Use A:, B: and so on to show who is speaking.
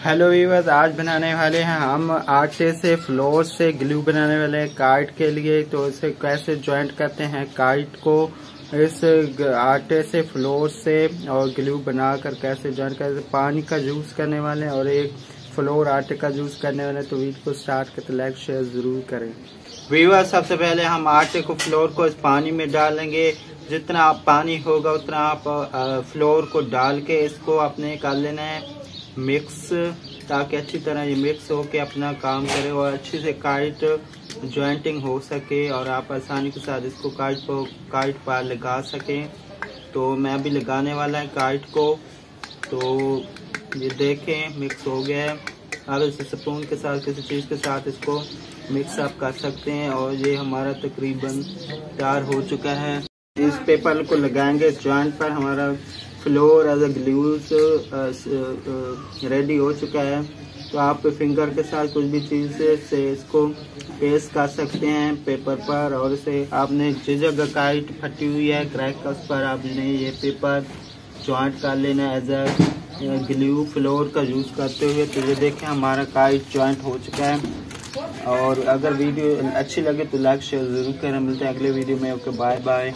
A: Hello viewers आज बनाने वाले हैं हम आटे से फ्लोर से ग्लू बनाने वाले हैं काइट के लिए। तो इसे कैसे ज्वाइंट करते हैं? काइट को इस आटे से फ्लोर से और ग्लू बनाकर कैसे ज्वाइंट करते पानी का जूस करने वाले हैं और एक फ्लोर आटे का जूस करने वाले तो वीडियो को स्टार्ट करते लाइक शेयर ज़रूर करें। वीवर सबसे पहले हम आटे को फ्लोर को इस पानी में डालेंगे। जितना आप पानी होगा, उतना आप फ्लोर को डाल के इसको अपने कर लेना है। मिक्स, ताकि अच्छी तरह ये मिक्स हो के अपना काम करे और अच्छे से काइट, ज्वाइंटिंग हो सके और आप आसानी के साथ इसको काइट को, काइट पर लगा सकें। तो मैं अभी लगाने वाला है काइट को। तो ये देखें, मिक्स हो गया है। आप इसे स्पून के साथ, किसी चीज़ के साथ इसको मिक्स अप कर सकते हैं और ये हमारा तकरीबन तैयार हो चुका है। इस पेपर को लगाएँगे जॉइंट पर हमारा floor as a glues ready हो चुका है। तो आप फिंगर के साथ कुछ भी चीज़ से से इसको पेस्ट कर सकते हैं पेपर पर और इसे आपने जिस जगह काइट फटी हुई है क्रैक उस पर आपने ये पेपर ज्वाइंट कर लेना एज अ ग्लू फ्लोर का यूज़ करते हुए। तो ये देखें हमारा काइट ज्वाइंट हो चुका है। और अगर वीडियो अच्छी लगे तो लाइक, शेयर ज़रूर करें। मिलते हैं अगले वीडियो में। Okay bye bye